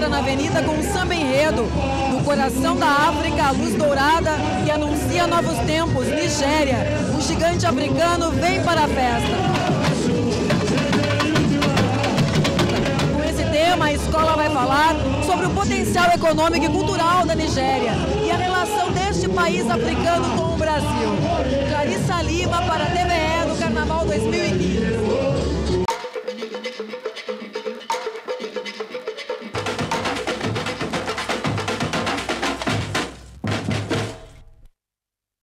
entra na avenida com um samba enredo. No coração da África, a luz dourada que anuncia novos tempos. Nigéria, o gigante africano vem para a festa. Escola vai falar sobre o potencial econômico e cultural da Nigéria e a relação deste país africano com o Brasil. Clarissa Lima para